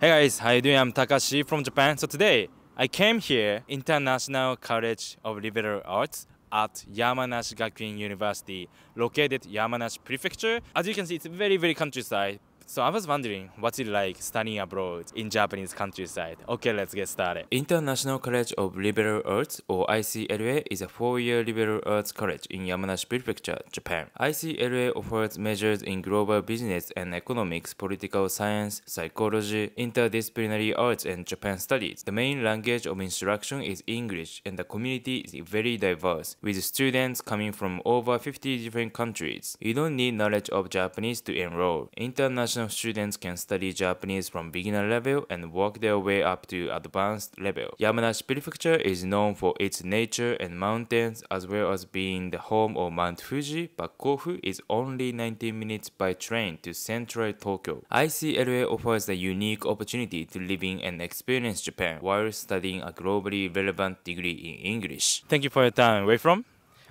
Hey guys, how you doing? I'm Takashi from Japan. So today I came here, International College of Liberal Arts at Yamanashi Gakuin University, located Yamanashi Prefecture. As you can see, it's very, very countryside. So I was wondering, what's it like studying abroad in Japanese countryside? Okay, let's get started. International College of Liberal Arts, or ICLA, is a four-year liberal arts college in Yamanashi Prefecture, Japan. ICLA offers majors in global business and economics, political science, psychology, interdisciplinary arts, and Japan studies. The main language of instruction is English, and the community is very diverse, with students coming from over 50 different countries. You don't need knowledge of Japanese to enroll. International students can study Japanese from beginner level and work their way up to advanced level. Yamanashi Prefecture is known for its nature and mountains as well as being the home of Mount Fuji, but Kofu is only 19 minutes by train to central Tokyo. ICLA offers a unique opportunity to live in and experience Japan while studying a globally relevant degree in English. Thank you for your time. Where from?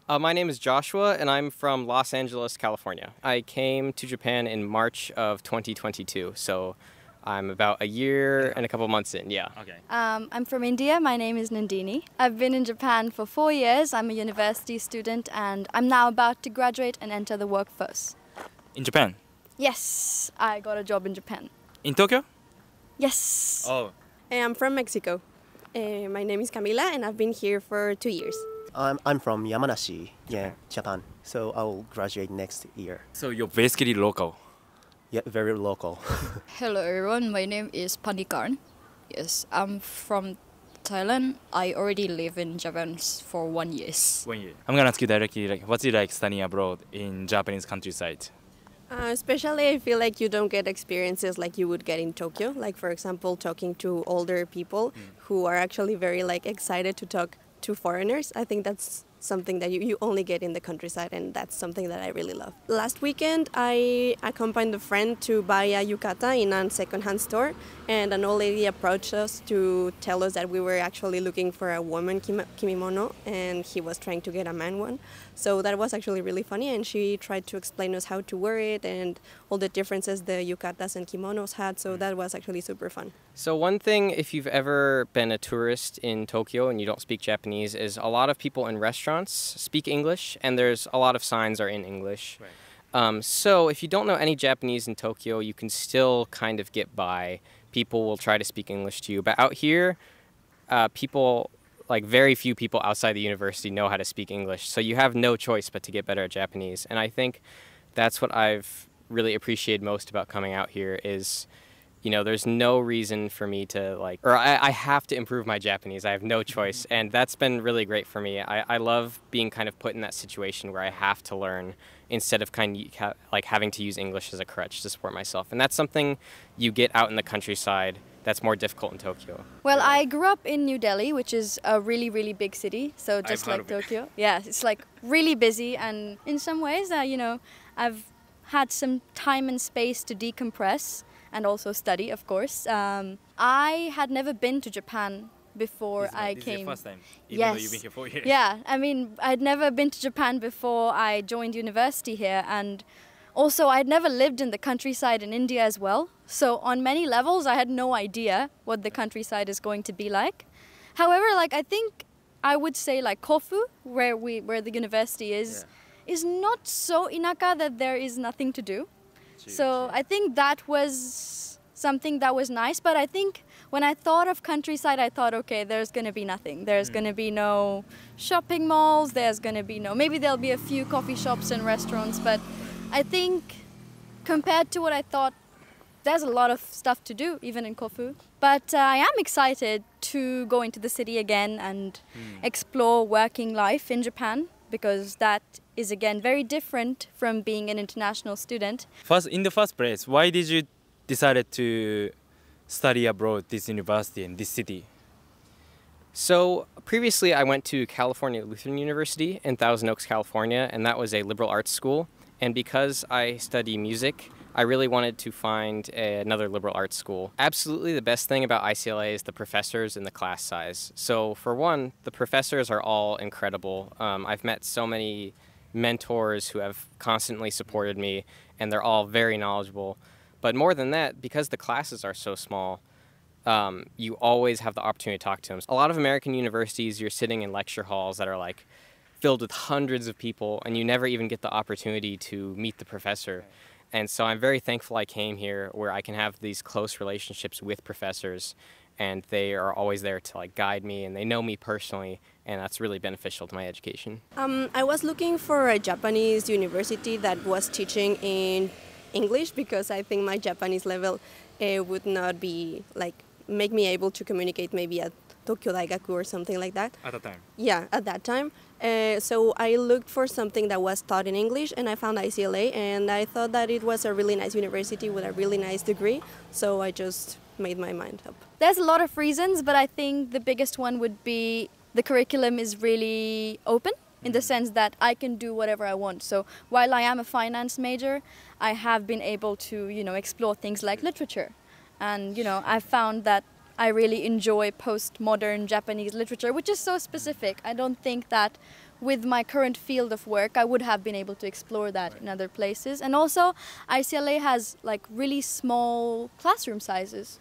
Uh, my name is Joshua, and I'm from Los Angeles, California. I came to Japan in March of 2022, so I'm about a year and a couple months in, yeah. Okay. Um, I'm from India. My name is Nandini. I've been in Japan for four years. I'm a university student, and I'm now about to graduate and enter the workforce. In Japan? Yes, I got a job in Japan. In Tokyo? Yes. Oh. I'm from Mexico. Uh, my name is Camila, and I've been here for two years. I'm, I'm from Yamanashi, yeah, Japan. So I will graduate next year. So you're basically local? Yeah, very local. Hello everyone, my name is Panikarn. Yes, I'm from Thailand. I already live in Japan for one year. One year. I'm gonna ask you directly, like, what's it like studying abroad in Japanese countryside? Uh, especially, I feel like you don't get experiences like you would get in Tokyo. Like, for example, talking to older people mm. who are actually very like excited to talk to foreigners. I think that's something that you, you only get in the countryside and that's something that I really love. Last weekend I accompanied a friend to buy a yukata in a secondhand store and an old lady approached us to tell us that we were actually looking for a woman kimono and he was trying to get a man one. So that was actually really funny and she tried to explain us how to wear it and all the differences the yukatas and kimonos had so mm. that was actually super fun. So one thing if you've ever been a tourist in Tokyo and you don't speak Japanese is a lot of people in restaurants restaurants speak English, and there's a lot of signs are in English. Right. Um, so if you don't know any Japanese in Tokyo, you can still kind of get by. People will try to speak English to you, but out here, uh, people like very few people outside the university know how to speak English. So you have no choice but to get better at Japanese, and I think that's what I've really appreciated most about coming out here is you know, there's no reason for me to like, or I, I, have to improve my Japanese. I have no choice. Mm-hmm. And that's been really great for me. I, I love being kind of put in that situation where I have to learn instead of kind of like having to use English as a crutch to support myself. And that's something you get out in the countryside that's more difficult in Tokyo. Well, I grew up in New Delhi, which is a really, really big city. So just like Tokyo. Yeah, it's like really busy. And in some ways, uh, you know, I've had some time and space to decompress and also study, of course. Um, I had never been to Japan before this I this came. Is your first time, even yes. though you've been here four years. Yeah, I mean, I'd never been to Japan before I joined university here, and also I'd never lived in the countryside in India as well. So on many levels, I had no idea what the countryside is going to be like. However, like I think I would say like Kofu, where we where the university is, yeah. is not so inaka that there is nothing to do so I think that was something that was nice. But I think when I thought of countryside, I thought, okay, there's going to be nothing. There's mm. going to be no shopping malls. There's going to be no, maybe there'll be a few coffee shops and restaurants. But I think compared to what I thought, there's a lot of stuff to do, even in Kofu. But uh, I am excited to go into the city again and mm. explore working life in Japan because that is again very different from being an international student. First, in the first place, why did you decided to study abroad this university in this city? So previously, I went to California Lutheran University in Thousand Oaks, California, and that was a liberal arts school. And because I study music, I really wanted to find a, another liberal arts school. Absolutely, the best thing about ICLA is the professors and the class size. So, for one, the professors are all incredible. Um, I've met so many mentors who have constantly supported me, and they're all very knowledgeable. But more than that, because the classes are so small, um, you always have the opportunity to talk to them. A lot of American universities, you're sitting in lecture halls that are like filled with hundreds of people, and you never even get the opportunity to meet the professor. And so I'm very thankful I came here where I can have these close relationships with professors and they are always there to like guide me and they know me personally and that's really beneficial to my education. Um, I was looking for a Japanese university that was teaching in English because I think my Japanese level uh, would not be like make me able to communicate maybe at Tokyo Daigaku or something like that. At the time. Yeah, at that time. Uh, so I looked for something that was taught in English, and I found ICLA, and I thought that it was a really nice university with a really nice degree. So I just made my mind up. There's a lot of reasons, but I think the biggest one would be the curriculum is really open in the mm. sense that I can do whatever I want. So while I am a finance major, I have been able to, you know, explore things like literature. And, you know, I found that I really enjoy postmodern Japanese literature, which is so specific. I don't think that with my current field of work, I would have been able to explore that in other places. And also, ICLA has like really small classroom sizes.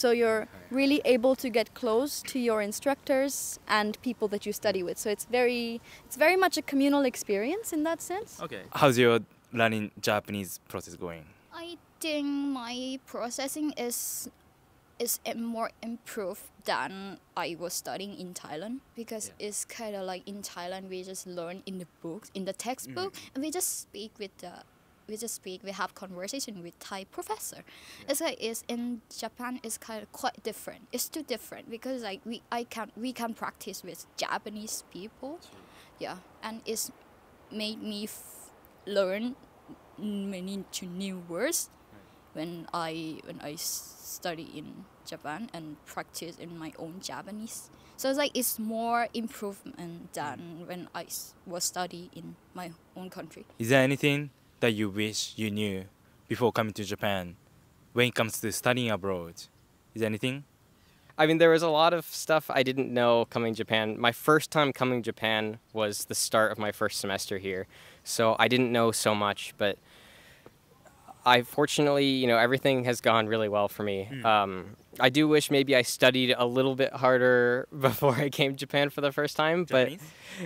So you're really able to get close to your instructors and people that you study with. So it's very, it's very much a communal experience in that sense. Okay. How's your learning Japanese process going? I think my processing is is more improved than I was studying in Thailand because Yeah. it's kind of like in Thailand we just learn in the books in the textbook mm. and we just speak with the we just speak we have conversation with Thai professor. It's like it's in Japan it's kind of quite different. It's too different because like we I can we can practice with Japanese people, yeah, and it's made me learn many new words when I when I study in Japan and practice in my own Japanese. So it's like it's more improvement than when I was study in my own country. Is there anything that you wish you knew before coming to Japan when it comes to studying abroad? Is anything? I mean, there was a lot of stuff I didn't know coming to Japan. My first time coming to Japan was the start of my first semester here. So I didn't know so much, but I fortunately, you know, everything has gone really well for me. Um, I do wish maybe I studied a little bit harder before I came to Japan for the first time, but Japanese?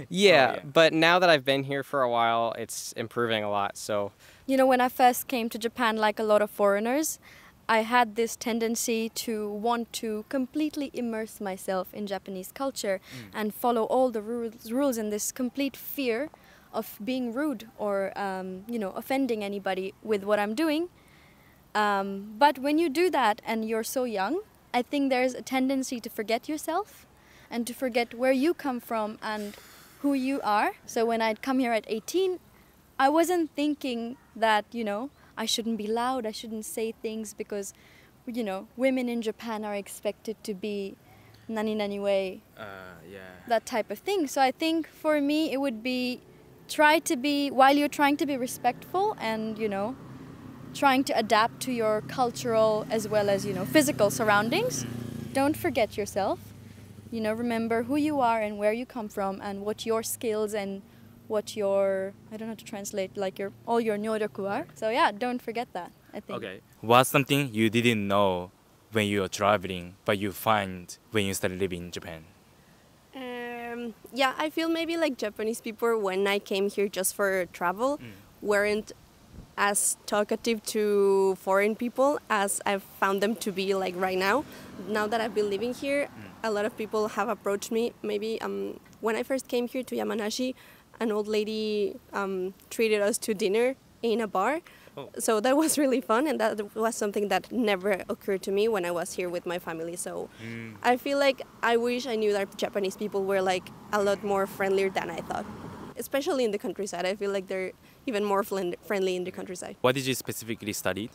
yeah, yeah. but now that I've been here for a while, it's improving a lot. So You know, when I first came to Japan, like a lot of foreigners, I had this tendency to want to completely immerse myself in Japanese culture and follow all the rules, rules and this complete fear of being rude or, um, you know, offending anybody with what I'm doing. Um, but when you do that and you're so young, I think there's a tendency to forget yourself and to forget where you come from and who you are. So when I'd come here at 18, I wasn't thinking that, you know, I shouldn't be loud, I shouldn't say things because, you know, women in Japan are expected to be nani nani way, Uh, yeah. that type of thing. So I think for me it would be try to be, while you're trying to be respectful and, you know, trying to adapt to your cultural as well as, you know, physical surroundings, don't forget yourself. You know, remember who you are and where you come from and what your skills and what your I don't know how to translate like your all your nyoryoku are. So yeah, don't forget that. I think. Okay. What's something you didn't know when you were traveling, but you find when you started living in Japan? Yeah, I feel maybe like Japanese people when I came here just for travel weren't as talkative to foreign people as I've found them to be like right now. Now that I've been living here, a lot of people have approached me. Maybe um, when I first came here to Yamanashi, an old lady um, treated us to dinner in a bar. Oh. So that was really fun, and that was something that never occurred to me when I was here with my family. So I feel like I wish I knew that Japanese people were like a lot more friendlier than I thought, especially in the countryside. I feel like they're even more flen- friendly in the countryside. What did you specifically study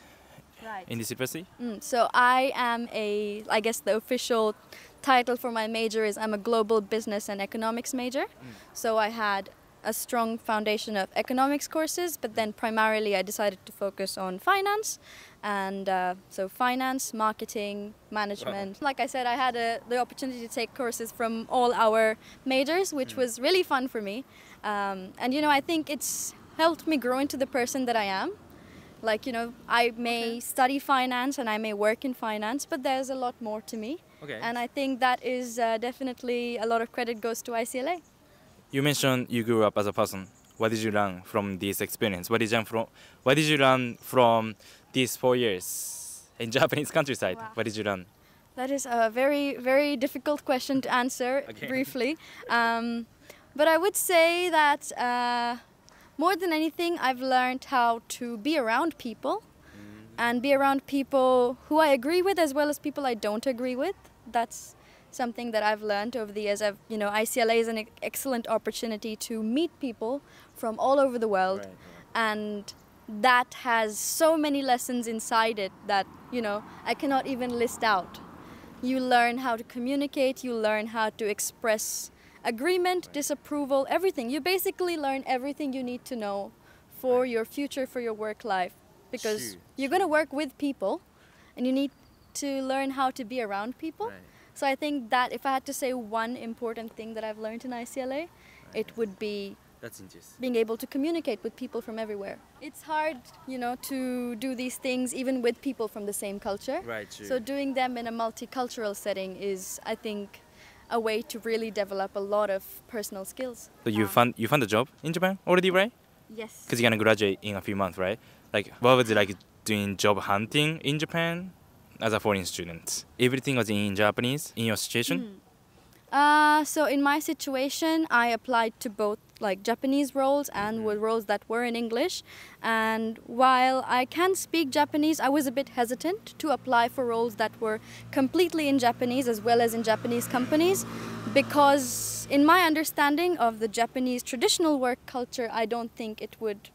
Right. in this university? Mm, so I am a, I guess the official title for my major is I'm a global business and economics major. So I had a strong foundation of economics courses, but then primarily I decided to focus on finance. And uh, so finance, marketing, management. Like I said, I had a, the opportunity to take courses from all our majors, which was really fun for me. Um, and you know, I think it's helped me grow into the person that I am Like, you know, I may study finance and I may work in finance, but there's a lot more to me. Okay. And I think that is uh, definitely a lot of credit goes to ICLA. You mentioned you grew up as a person. What did you learn from this experience? What did you learn from What did you learn from these four years in Japanese countryside? Wow. What did you learn? That is a very, very difficult question to answer Okay. briefly. Um, but I would say that uh, more than anything, I've learned how to be around people and be around people who I agree with as well as people I don't agree with. That's something that I've learned over the years. I've, you know, ICLA is an excellent opportunity to meet people from all over the world. And that has so many lessons inside it that you know i cannot even list out. You learn how to communicate you learn how to express agreement disapproval everything. You basically learn everything you need to know for your future for your work life. Because Sure, you're going to work with people and you need to learn how to be around people so i think that if i had to say one important thing that i've learned in icla it would be That's interesting. being able to communicate with people from everywhere. It's hard, you know, to do these things even with people from the same culture. Right, true. So doing them in a multicultural setting is, I think, a way to really develop a lot of personal skills. So you Um, found you found a job in Japan already, right? Yes. Because you're gonna graduate in a few months, right? Like, what was it like doing job hunting in Japan as a foreign student? Everything was in Japanese in your situation. Uh, so in my situation, I applied to both like Japanese roles and with roles that were in English. And while I can speak Japanese, I was a bit hesitant to apply for roles that were completely in Japanese as well as in Japanese companies because in my understanding of the Japanese traditional work culture, I don't think it would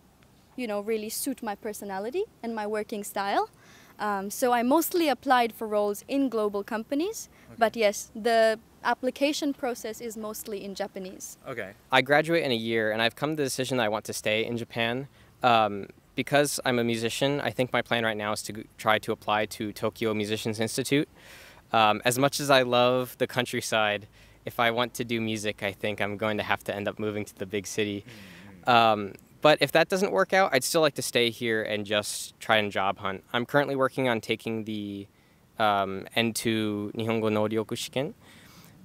you know, really suit my personality and my working style. Um, so I mostly applied for roles in global companies, but yes, the application process is mostly in Japanese. Okay. I graduate in a year, and I've come to the decision that I want to stay in Japan. Um, because I'm a musician, I think my plan right now is to try to apply to Tokyo Musicians Institute. Um, as much as I love the countryside, if I want to do music, I think I'm going to have to end up moving to the big city. Um, but if that doesn't work out, I'd still like to stay here and just try and job hunt. I'm currently working on taking the um, N2 Nihongo Noryoku Shiken.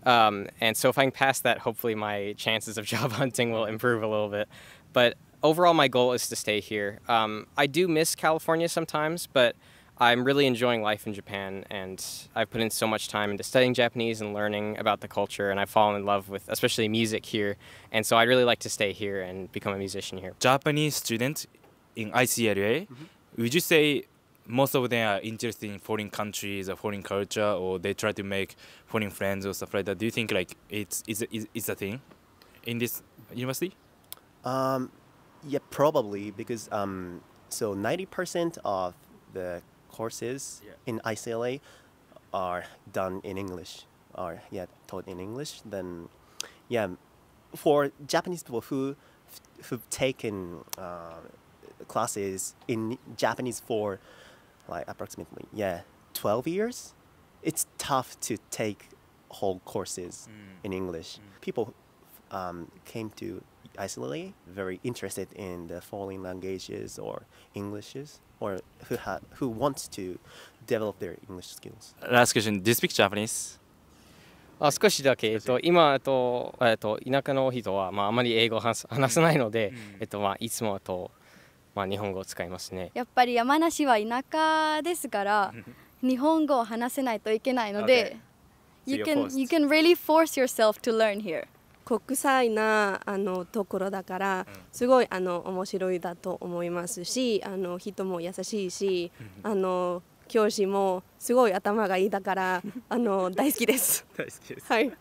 Um, and so if I can pass that, hopefully my chances of job hunting will improve a little bit. But overall, my goal is to stay here. Um, I do miss California sometimes, but I'm really enjoying life in Japan, and I've put in so much time into studying Japanese and learning about the culture, and I've fallen in love with especially music here. And so I'd really like to stay here and become a musician here. Japanese students in ICLA, would you say most of them are interested in foreign countries or foreign culture, or they try to make foreign friends or stuff like that? Do you think like it's is is is a thing in this university? Um, yeah, probably because um, so ninety percent of the courses Yeah. in ICLA are done in English, are yeah taught in English. Then, yeah, for Japanese people who who've taken uh, classes in Japanese for like approximately yeah twelve years, it's tough to take whole courses in English. People um, came to ICLA very interested in the foreign languages or Englishes or who ha- who wants to develop their English skills. Last question: Do you speak Japanese? あ少しだけ、えっと、今、えっとえっと、田舎の人は、まあ、あまり英語を話す話せないので、えっとまあ、いつも、とまあ、日本語を使いますね。やっぱり山梨は田舎ですから、日本語を話せないといけないので、So you can you can really force yourself to learn here. 国際なあのところだからすごいあの面白いだと思いますしあの人も優しいしあの教師もすごい頭がいいだから あの大好きです。大好きです。はい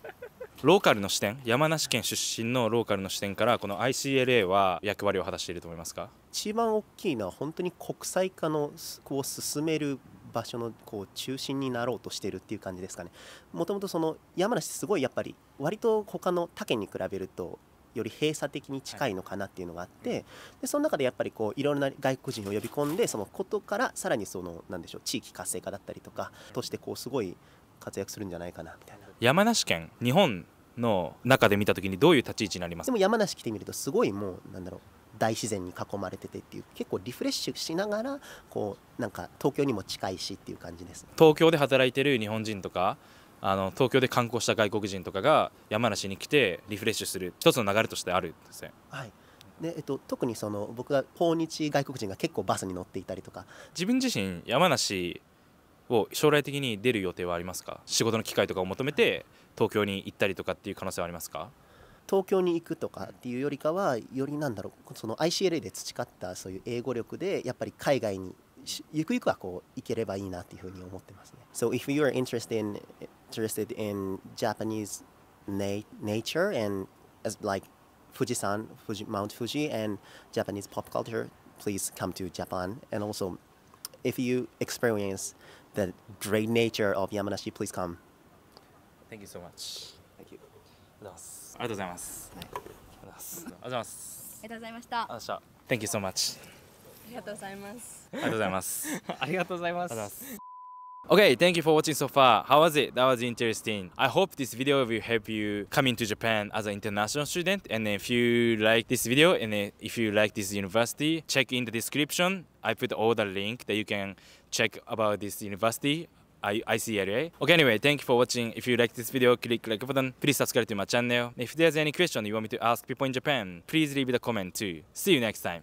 ローカルの視点、山梨県出身のローカルの視点からこの ICLA は役割を果たしていると思いますか？一番大きいのは本当に国際化のこう進める場所のこう中心になろうとしているっていう感じですかね。もともとその山梨すごいやっぱり割と他の他県に比べるとより閉鎖的に近いのかなっていうのがあって、でその中でやっぱりこういろんな外国人を呼び込んでそのことからさらにそのなんでしょう地域活性化だったりとかとしてこうすごい活躍するんじゃないかなみたいな。山梨県、日本の中で見たときにどういう立ち位置になりますか？でも山梨来てみるとすごいもうなんだろう大自然に囲まれててっていう結構リフレッシュしながらこうなんか東京にも近いしっていう感じです。東京で働いてる日本人とかあの東京で観光した外国人とかが山梨に来てリフレッシュする一つの流れとしてあるんですね。はい。でえっと、特にその僕が訪日外国人が結構バスに乗っていたりとか。自分自身山梨を将来的に出る予定はありますか？仕事の機会とかを求めて東京に行ったりとかっていう可能性はありますか？東京に行くとかっていうよりかはよりなんだろうその ICLA で培ったそういう英語力でやっぱり海外にしゆくゆくはこう行ければいいなっていうふうに思ってますね。So if you are interested in interested in Japanese na nature and as like Fujisan, Fuji, Mount Fuji and Japanese pop culture, please come to Japan. And also, if you experience the great nature of Yamanashi, please come. Thank you so much Thank you. ありがとうございます。はい、ありがとうございます。ありがとうございます。ありがとうございました。ありした。Thank you so much. ありがとうございます。ありがとうございます。ありがとうございます。Okay, thank you for watching so far. How was it? That was interesting. I hope this video will help you coming to Japan as an international student. And if you like this video and if you like this university, check in the description. I put all the link that you can check about this university ICLA. Okay, anyway, thank you for watching. If you like this video, click like button. Please subscribe to my channel. If there's any question you want me to ask people in Japan, please leave a comment too. See you next time.